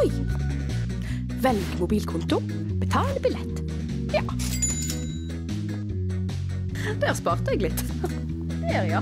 Oi. Velg mobilkonto. Betal billett. Ja. Der sparte jeg litt. Der, ja.